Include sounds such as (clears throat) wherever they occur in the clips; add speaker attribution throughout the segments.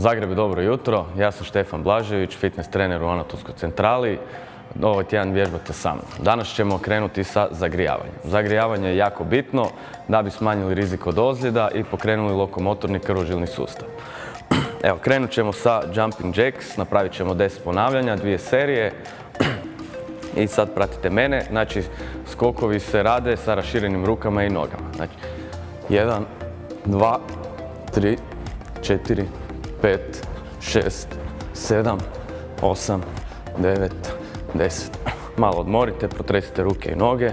Speaker 1: Zagreb dobro jutro, ja sam Štefan Blažević, fitness trener u Anatomskoj centrali. Ovaj tjedan vježbate sa mnom. Danas ćemo krenuti sa zagrijavanjem. Zagrijavanje je jako bitno da bi smanjili rizik od ozljeda i pokrenuli lokomotorni krvožilni sustav. (clears throat) Evo, krenut ćemo sa jumping jacks, napravit ćemo 10 ponavljanja, dvije serije. (clears throat) I sad pratite mene, znači skokovi se rade sa raširenim rukama i nogama. Znači, 1, 2, 3, 4, 5, 6, 7, 8, 9, 10. Malo odmorite, protresite ruke i noge,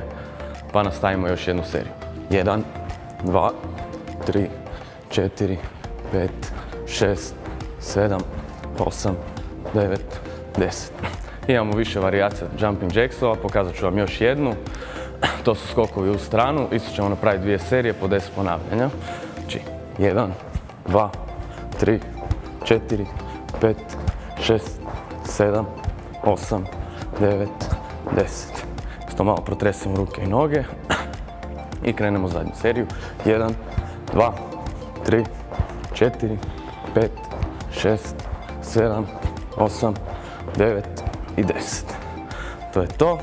Speaker 1: pa nastavimo još jednu seriju. 1, 2, 3, 4, 5, 6, 7, 8, 9, 10. Imamo više varijacija jumping jacksova, pokazat ću vam još jednu. To su skokovi u stranu, isto ćemo napraviti dvije serije po 10 ponavljanja. Znači, 1, 2, 3, 4, 5, 6, 7, 8, 9, 10. Isto malo protresemo ruke i noge i krenemo zadnju seriju. 1, 2, 3, 4, 5, 6, 7, 8, 9 i 10. To je to.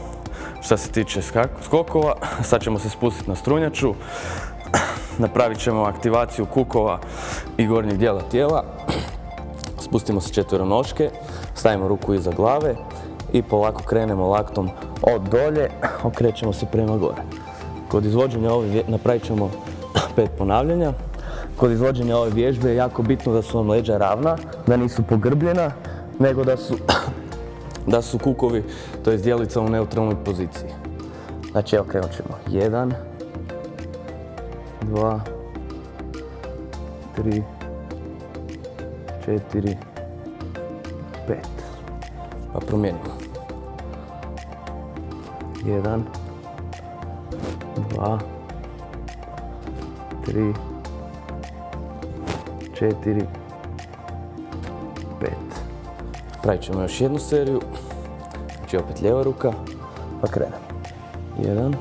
Speaker 1: Što se tiče skokova, sad ćemo se spustiti na strunjaču. (clears throat) Napravit ćemo aktivaciju kukova i gornjeg dijela tijela. Spustimo se četveronoške, stavimo ruku iza glave i polako krenemo laktom od dolje, (clears throat) okrećemo se prema gore. Kod izvođenja ove napravit ćemo (clears throat) pet ponavljanja. Kod izvođenja ove vježbe je jako bitno da su vam leđa ravna, da nisu pogrbljena, nego da su, (clears throat) da su kukovi, to je dijelica u neutralnoj poziciji. Znači evo krenut ćemo. Jedan, dva, tri, četiri, pet. Pa promijenimo. Jedan, dva, tri, četiri, pet. Pravit ćemo još jednu seriju. Znači opet lijeva ruka, pa krenemo. Jedan,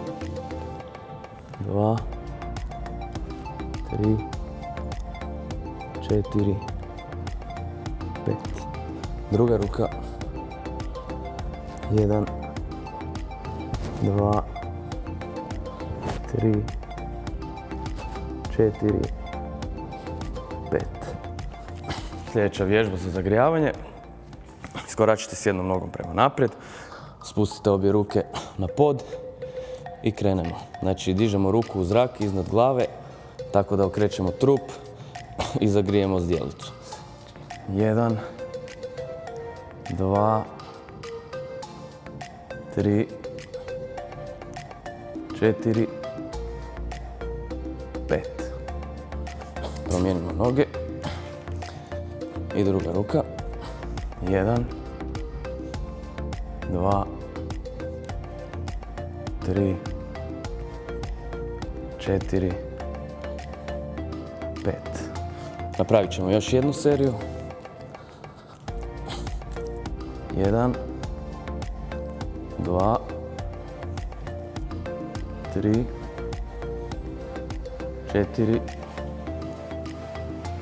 Speaker 1: dva, tri, četiri, pet. Druga ruka. Jedan, dva, tri, četiri, pet. Sljedeća vježba za zagrijavanje. Iskoračite s jednom nogom prema naprijed. Spustite obje ruke na pod i krenemo. Znači dižemo ruku u zrak iznad glave tako da okrećemo trup i zagrijemo zdjelicu. Jedan, dva, tri, četiri, pet. Promijenimo noge. I druga ruka. Jedan, dva, tri, četiri, pet. Napravit ćemo još jednu seriju. Jedan, dva, tri, četiri,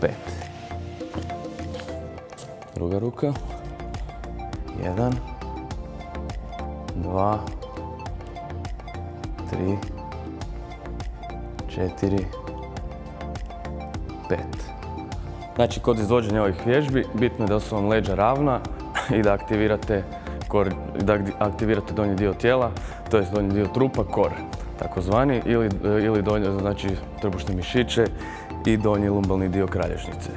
Speaker 1: pet. Druga ruka. Jedan, dva, tri, četiri, pet. Znači, kod izvođenja ovih vježbi bitno je da su vam leđa ravna (laughs) i da aktivirate, da aktivirate donji dio tijela, to je donji dio trupa, kor, takozvani, ili, ili donje, znači trbušne mišiće i donji lumbalni dio kralježnice.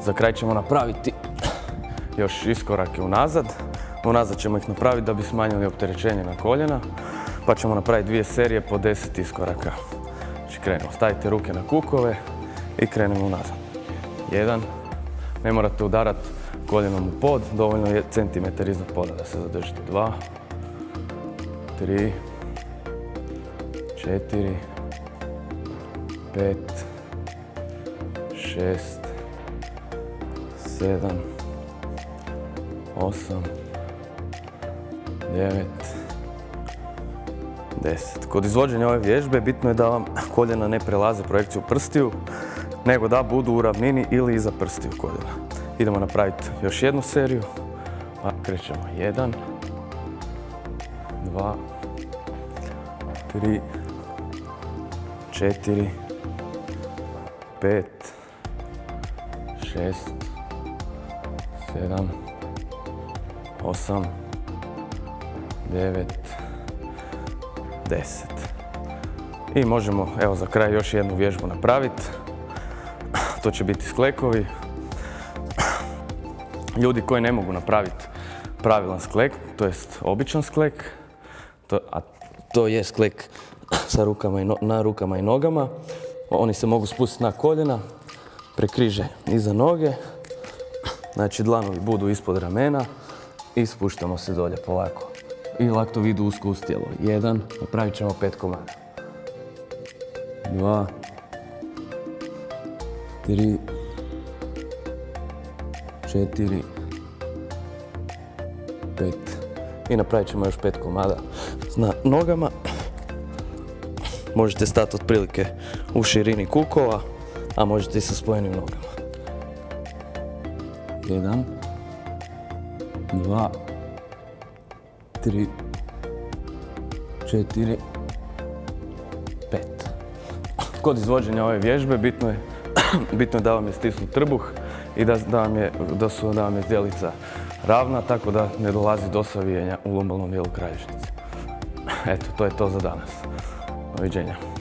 Speaker 1: Za kraj ćemo napraviti (clears throat) još iskorake unazad. Unazad ćemo ih napraviti da bi smanjili opterećenje na koljena, pa ćemo napraviti dvije serije po 10 iskoraka. Znači krenemo, stavite ruke na kukove i krenemo unazad. Jedan, ne morate udarati koljenom u pod, dovoljno je centimetar iznad poda da se zadržite. Dva, tri, četiri, pet, šest, sedam, osam, devet, deset. Kod izvođenja ove vježbe bitno je da vam koljena ne prelaze projekciju prstiju, nego da budu u ravnini ili iza prstiju koljena. Idemo napraviti još jednu seriju. Pa krećemo. Jedan, dva, tri, četiri, pet, šest, sedam, osam, devet, deset. I možemo, evo za kraj još jednu vježbu napraviti. To će biti sklekovi. Ljudi koji ne mogu napraviti pravilan sklek, to jest običan sklek, to, a to je sklek sa rukama i na rukama i nogama. Oni se mogu spustiti na koljena, prekriže iza noge, znači dlanovi budu ispod ramena i spuštamo se dolje polako. I laktovi idu usko uz tijelo. Jedan, napravit ćemo pet komada. Dva, tri, četiri, pet. I napravit ćemo još pet komada na nogama. Možete stati otprilike u širini kukova, a možete i sa spojenim nogama. Jedan, dva, tri, četiri, pet. Kod izvođenja ove vježbe bitno je, (clears throat) bitno je da vam je stisnut trbuh i da, su, vam je zdjelica ravna, tako da ne dolazi do savijenja u lumbalnom dijelu kralježnice. (clears throat) Eto, to je to za danas. Doviđenja.